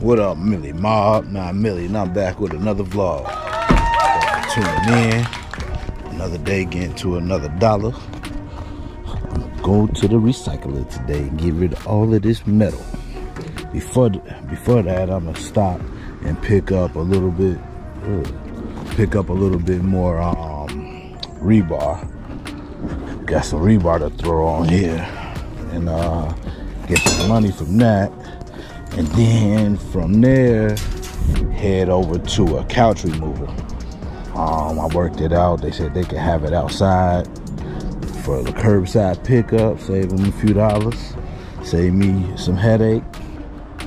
What up, Milli Mob? Nah, Milli, and I'm back with another vlog. Tuning in. Another day getting to another dollar. I'm gonna go to the recycler today and get rid of all of this metal. Before before that, I'm gonna stop and pick up a little bit, uh, pick up a little bit more um, rebar. Got some rebar to throw on here, and uh, get some money from that and then from there head over to a couch removal um, i worked it out. They said they could have it outside for the curbside pickup save them a few dollars save me some headache.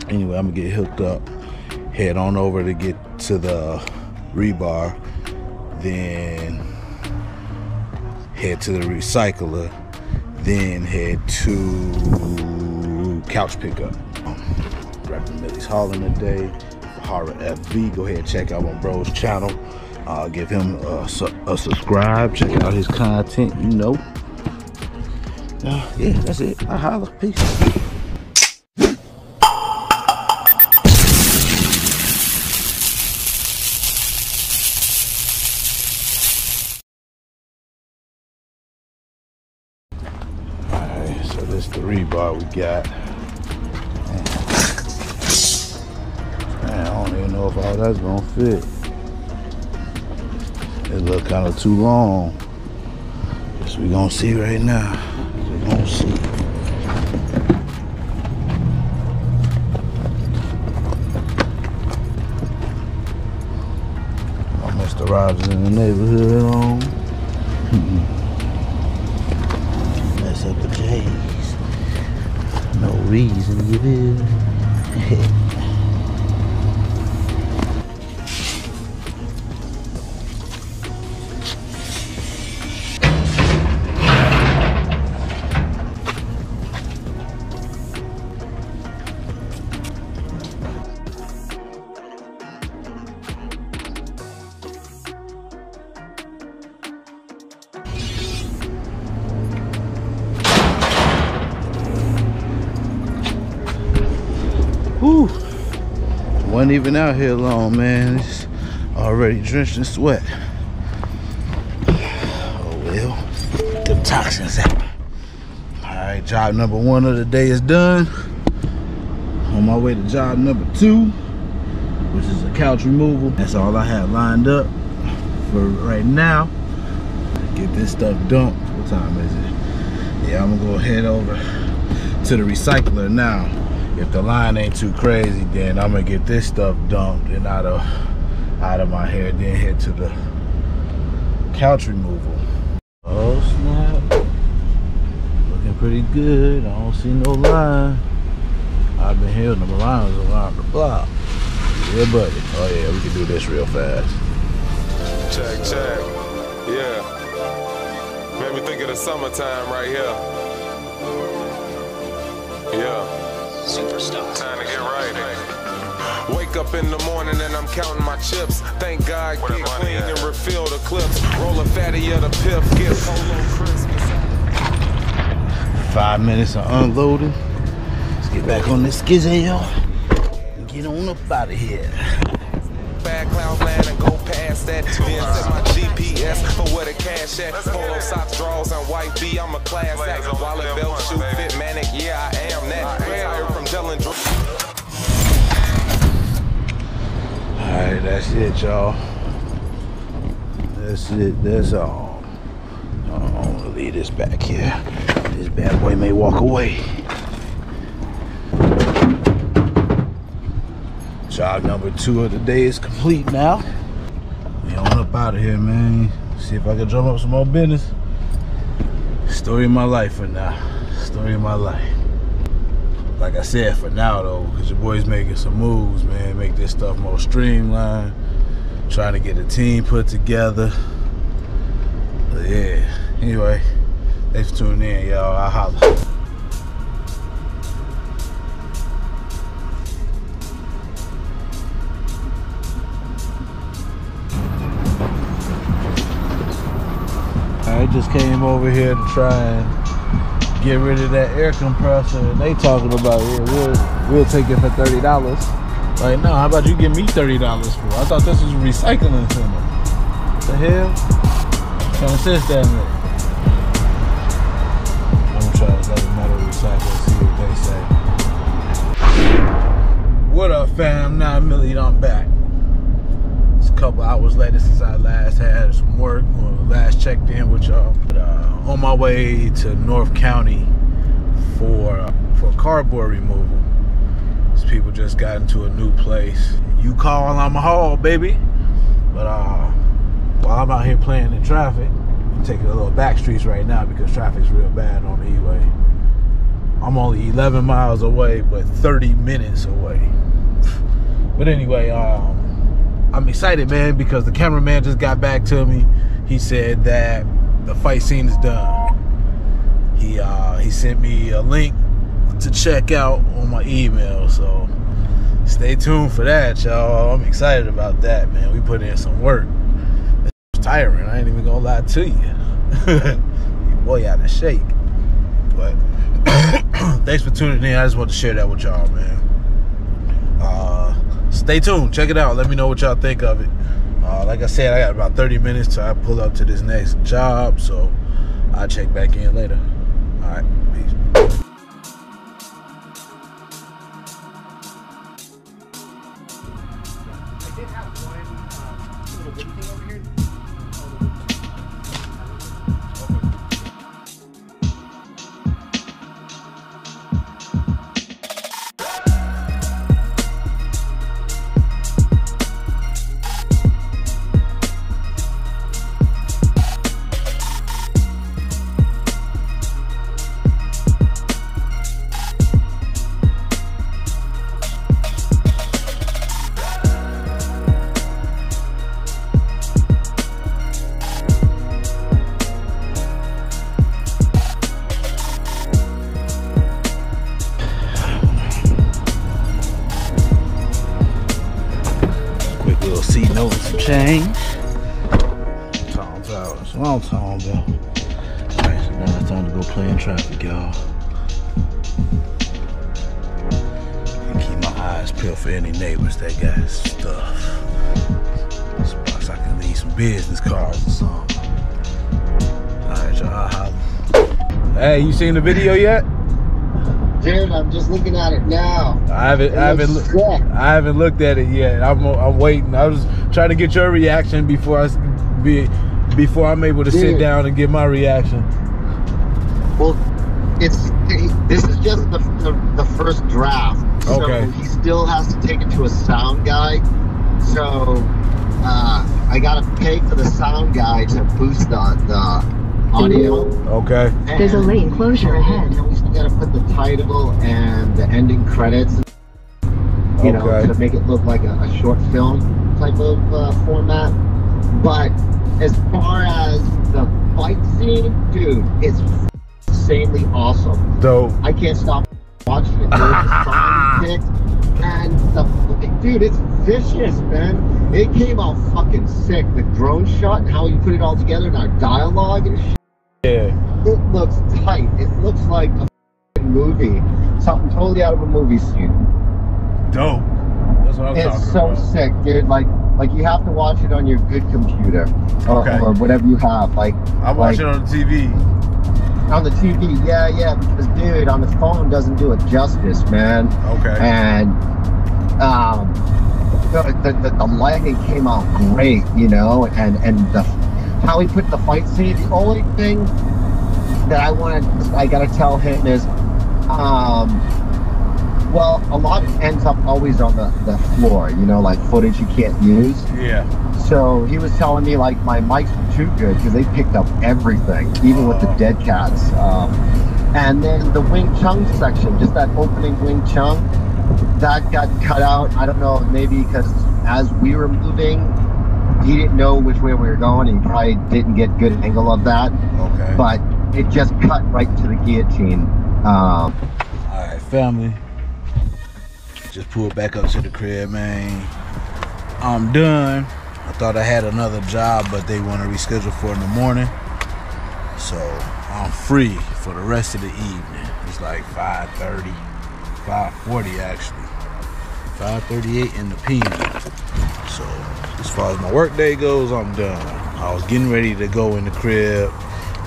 Anyway i'm gonna get hooked up head on over to get to the rebar then head to the recycler then head to couch pickup Rapping Milli's Hauling today. Horror FV. Go ahead and check out my bro's channel. Uh, give him a, a, subscribe. Check out his content, you know. Uh, yeah, that's it. I holla. Peace. So this the rebar we got. Know if all that's gonna fit. It look kind of too long. Guess we gonna see right now. We gonna see. My Mr. Rogers in the neighborhood on. Um. Mess up the J's. No reason, you feel? Wasn't even out here long, man. It's already drenched in sweat. Oh well, them toxins out. All right, job number one of the day is done. On my way to job number two, which is a couch removal. That's all I have lined up for right now. Get this stuff dumped. What time is it? Yeah, I'm gonna go head over to the recycler now if the line ain't too crazy, then I'm gonna get this stuff dumped and out of out of my hair, then head to the couch removal. Oh snap. Looking pretty good. I don't see no line. I've been hearing the lines around the block. Yeah, buddy. Oh yeah, we can do this real fast. Check, check. Yeah. Made me think of the summertime right here. Yeah. Superstar. Time to get right. Wake up in the morning and I'm counting my chips. Thank God, get clean and refill the clips. Roll a fatty of the piff, get polo Christmas. Five minutes of unloading. Let's get back on this skizzy, y'all. And get on up out of here. Bad cloud land and go past that. Then set my GPS for where the cash at. Polo socks, draws, and white B. I'm a class act. Wallet belt, shoe fit, manic. Yeah, I am that. Retired from telling Alright, that's it, y'all. That's it, that's all. I'm gonna leave this back here. This bad boy may walk away. Job number two of the day is complete now. On up out of here, man. See if I can drum up some more business. Story of my life for now. Story of my life. Like I said, for now though, because your boy's making some moves, man. Make this stuff more streamlined. Trying to get a team put together. But yeah. Anyway, thanks for tuning in, y'all. I'll holla. Came over here to try and get rid of that air compressor. And they talking about it. We'll we'll take it for thirty dollars. Like, no, how about you give me thirty dollars for? it? I thought this was a recycling center. What the hell? Trying to sense that it. I'm gonna try this other metal recycle. See what they say. What up, fam? Nine Milli. I'm back. Couple hours later since I last had some work or last checked in with y'all. But, uh, on my way to North County for uh, for cardboard removal. These people just got into a new place. You call, I'm a haul, baby. But uh, while I'm out here playing in traffic, I'm taking a little back streets right now because traffic's real bad on the E-way. I'm only 11 miles away, but 30 minutes away. But anyway, um, I'm excited, man, because the cameraman just got back to me. He said that the fight scene is done. He uh, he sent me a link to check out on my email, so stay tuned for that, y'all. I'm excited about that, man. We put in some work. It's tiring. I ain't even gonna lie to you. Your boy out of shape. But thanks for tuning in. I just want to share that with y'all, man. Uh, stay tuned. Check it out. Let me know what y'all think of it. Uh, like I said, I got about 30 minutes till I pull up to this next job, so I'll check back in later. All right, peace. C note, some change. Tom Towers. What I'm talking about. Alright, so now it's time to go play in traffic, y'all. And keep my eyes peeled for any neighbors that got stuff. Spots I can leave some business cards or something. Alright, y'all. Hey, you seen the video yet? Dude, I'm just looking at it now. I haven't. It I haven't. sick. I haven't looked at it yet. I'm. I'm waiting. I was trying to get your reaction before I be before I'm able to sit down and get my reaction. Well, it's this is just the, the, the first draft. So Okay. he still has to take it to a sound guy. So uh, I gotta pay for the sound guy to boost the, the audio. Okay. There's a And- lane closure ahead. And we still gotta put the title and the ending credits. You know, to make it look like a, a short film type of uh, format. But as far as the fight scene, dude, it's insanely awesome. Dope. I can't stop watching it. Dude. The song he picked, and the dude, it's vicious, man. It came out fucking sick. The drone shot and how you put it all together and our dialogue and shit. Yeah. It looks tight. It looks like a fucking movie. Something totally out of a movie scene. Dope. That's what I'm It's talking so about. sick, dude. Like, like you have to watch it on your good computer or, Okay. or whatever you have. Like, I watch like, it on the TV. on the TV. Yeah, yeah. Because dude, on the phone doesn't do it justice, man. Okay. and um, the, the, the, the lighting came out great, you know, and and the how he put the fight scene. The only thing that I want to, I gotta tell him is, um, well, a lot ends up always on the the floor, you know, like footage you can't use. yeah. So he was telling me like my mics were too good because they picked up everything, even with the Oh. dead cats. Um, and then the Wing Chun section, just that opening Wing Chun, that got cut out. I don't know, maybe because as we were moving, he didn't know which way we were going. And he probably didn't get good angle of that, Okay. but it just cut right to the guillotine. Um, All right, family. Just pulled back up to the crib, man. I'm done. I thought I had another job, but they want to reschedule for in the morning. So I'm free for the rest of the evening. It's like 5:30, 5:40 actually, 5:38 in the PM. So as far as my work day goes, I'm done. I was getting ready to go in the crib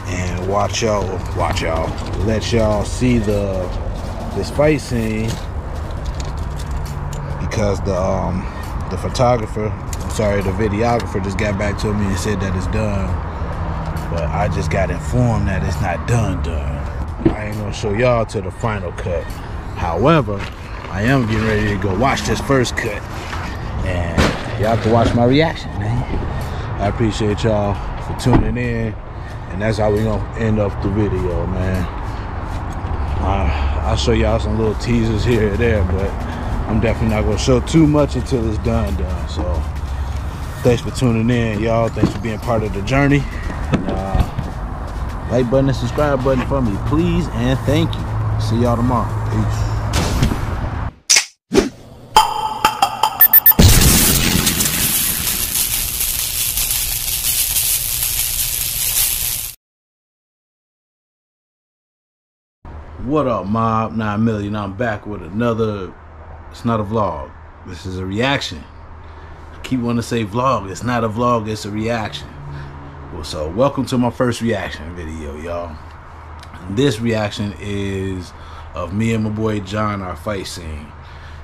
and watch y'all, watch y'all, let y'all see the this fight scene because the um the photographer, I'm sorry, the videographer just got back to me and said that it's done. But I just got informed that it's not done done. I ain't gonna show y'all to the final cut. However, I am getting ready to go watch this first cut. And y'all can watch my reaction, man. I appreciate y'all for tuning in. And that's how we gonna end up the video, man. Uh, I'll show y'all some little teasers here and there, but I'm definitely not gonna show too much until it's done done. So thanks for tuning in, y'all. Thanks for being part of the journey. And, uh, like button and subscribe button for me, please, and thank you. See y'all tomorrow. Peace. What up, Mob 9 Milli? I'm back with another. It's not a vlog. This is a reaction. I keep wanting to say vlog. It's not a vlog, it's a reaction. Well, so welcome to my first reaction video, y'all. This reaction is of me and my boy John, our fight scene.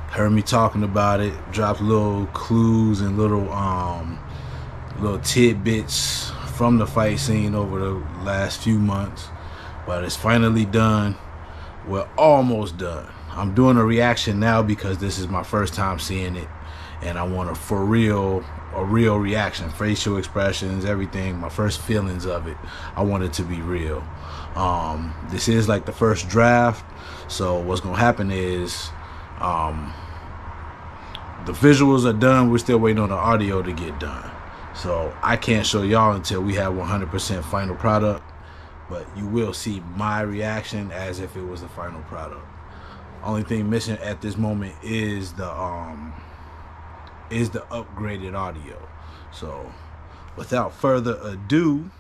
Heard me talking about it, dropped little clues and little um little tidbits from the fight scene over the last few months. But it's finally done we're almost done. I'm doing a reaction now because this is my first time seeing it and I want a for real a real reaction, facial expressions, everything, my first feelings of it. I want it to be real. Um, this is like the first draft. So what's gonna happen is um, the visuals are done. We're still waiting on the audio to get done. So I can't show y'all until we have 100% final product but you will see my reaction as if it was the final product. Only thing missing at this moment is the um is the upgraded audio. So without further ado,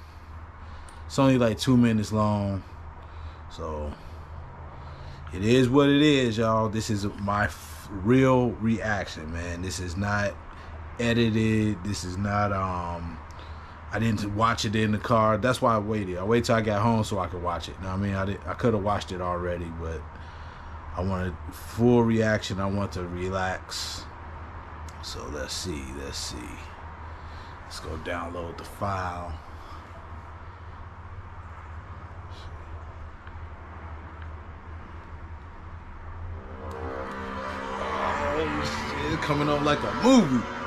it's only like two minutes long. So it is what it is, y'all. This is my real reaction, man. This is not edited. This is not um I didn't watch it in the car. That's why I waited. I waited till I got home so I could watch it. Now, I mean, I did, I could have watched it already, but I wanted full reaction. I want to relax. So let's see. Let's see. Let's go download the file. Oh, shit, coming up like a movie.